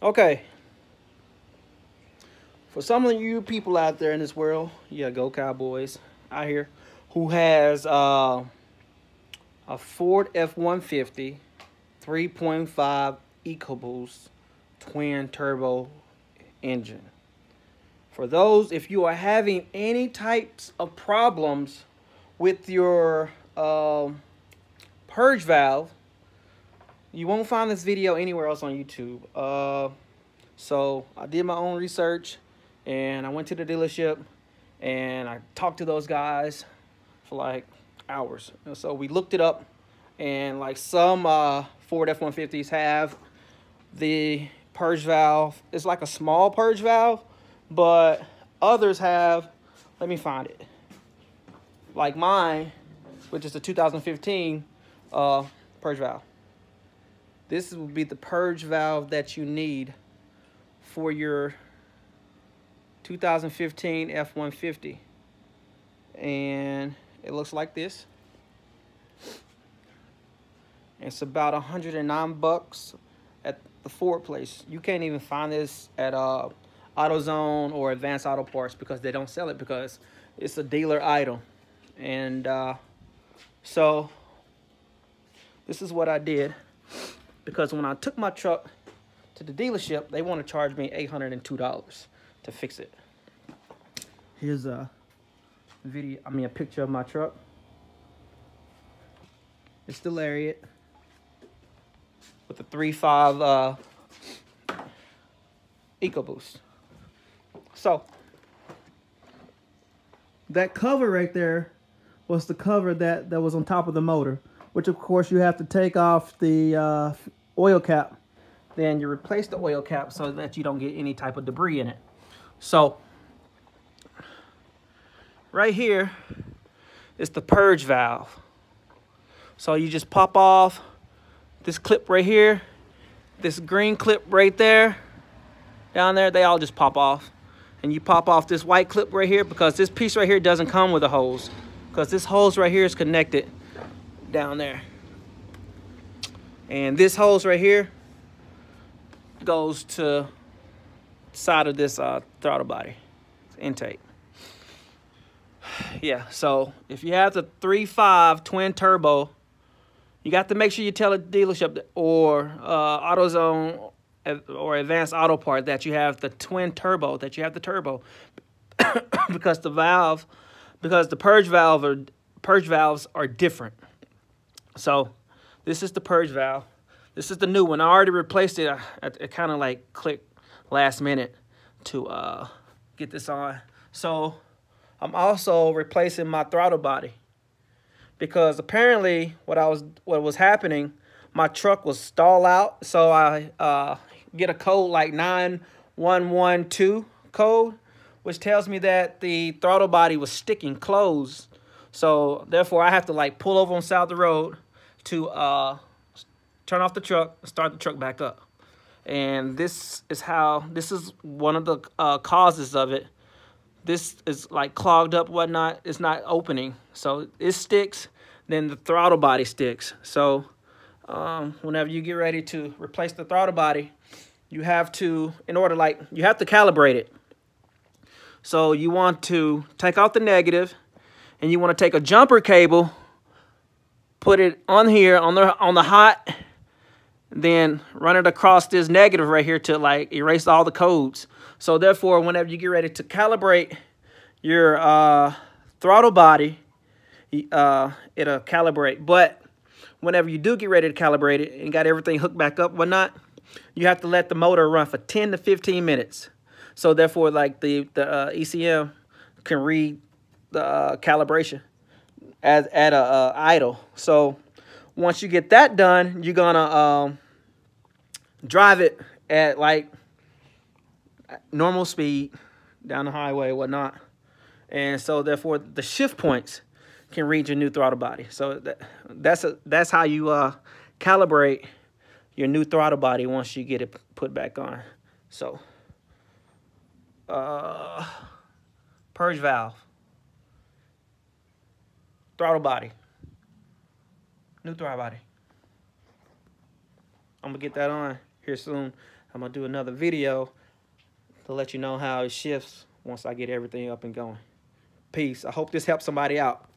Okay. For some of you people out there in this world, yeah, go Cowboys out here, who has uh, a Ford F-150 3.5 EcoBoost twin turbo engine. For those, if you are having any types of problems with your uh, purge valve, you won't find this video anywhere else on YouTube. Uh, so I did my own research and I went to the dealership and I talked to those guys for like hours. And so we looked it up and like some uh, Ford F-150s have the purge valve. It's like a small purge valve, but others have, let me find it. Like mine, which is the 2015 uh, purge valve. This will be the purge valve that you need for your 2015 F-150. And it looks like this. It's about 109 bucks at the Ford place. You can't even find this at uh, AutoZone or Advanced Auto Parts because they don't sell it because it's a dealer item. And uh, so this is what I did because when I took my truck to the dealership, they want to charge me $802 to fix it. Here's a video, I mean a picture of my truck. It's the Lariat with the 3.5 uh, EcoBoost. So, that cover right there was the cover that, that was on top of the motor, which of course you have to take off the uh, oil cap. Then you replace the oil cap so that you don't get any type of debris in it. So, right here is the purge valve. So you just pop off this clip right here, this green clip right there, down there, they all just pop off. And you pop off this white clip right here because this piece right here doesn't come with a hose. Because this hose right here is connected down there. And this hose right here goes to side of this uh, throttle body intake. Yeah, so if you have the 3.5 twin turbo you got to make sure you tell a dealership or uh, AutoZone or Advanced Auto Part that you have the twin turbo, that you have the turbo, because the valve, because the purge valve or purge valves are different. So this is the purge valve. This is the new one. I already replaced it. I, I kind of like clicked last minute to uh, get this on. So I'm also replacing my throttle body because apparently what I was what was happening, my truck was stall out. So I uh, get a code like 9112 code, which tells me that the throttle body was sticking closed. So therefore I have to like pull over on side of the road to uh, turn off the truck, start the truck back up. And this is how, this is one of the uh, causes of it. This is like clogged up whatnot. It's not opening. So it sticks then the throttle body sticks. So um, whenever you get ready to replace the throttle body you have to in order like you have to calibrate it. So you want to take out the negative and you want to take a jumper cable put it on here on the on the hot then run it across this negative right here to like erase all the codes so therefore, whenever you get ready to calibrate your uh, throttle body, uh, it'll calibrate. But whenever you do get ready to calibrate it and got everything hooked back up, whatnot, you have to let the motor run for 10 to 15 minutes. So therefore, like the, the uh, ECM can read the uh, calibration as at a uh, idle. So once you get that done, you're gonna um, drive it at like normal speed down the highway, whatnot. And so therefore the shift points can read your new throttle body. So that, that's a, that's how you uh, calibrate your new throttle body once you get it put back on. So uh, purge valve, throttle body, new throttle body. I'm gonna get that on here soon. I'm going to do another video to let you know how it shifts once I get everything up and going. Peace. I hope this helps somebody out.